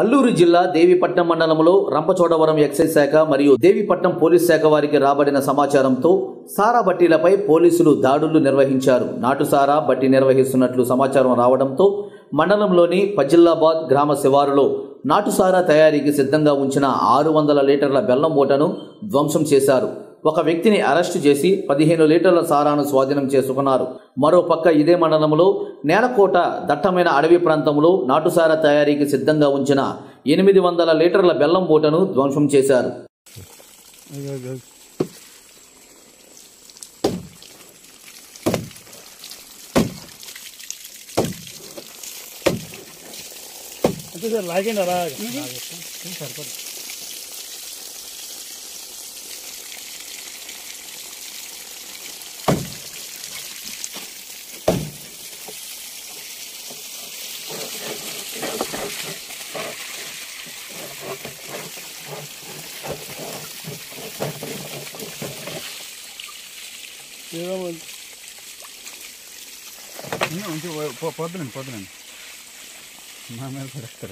అల్లూరు జిల్లా దేవిపట్నం మండలంలో రంపచోడవరం ఎక్సైజ్ శాఖ మరియు దేవిపట్నం పోలీస్ శాఖ వారికి రాబడిన సమాచారంతో సారా బట్టీలపై పోలీసులు దాడులు నిర్వహించారు. నాటు సారా బట్టి నిర్వహిస్తున్నట్లు సమాచారం రావడంతో మండలంలోని పజిల్లాబాద్ గ్రామ శివారులో నాటు సారా తయారీకి సిద్ధంగా ఉంచిన ఆరు వందల లీటర్ల బెల్లం మూటను ధ్వంసం చేశారు. ఒక వ్యక్తిని అరెస్టు చేసి పదిహేను లీటర్ల సారాను స్వాధీనం చేసుకున్నారు. మరోపక్క ఇదే మండలంలో నేలకోట దట్టమైన అడవి ప్రాంతంలో నాటుసారా తయారీకి సిద్ధంగా ఉంచిన ఎనిమిది వందల లీటర్ల బెల్లం మూటను ధ్వంసం చేశారు. లాగండి అలా సరిపడు Не, он делает, подрын, подрын. Мама, это трактор.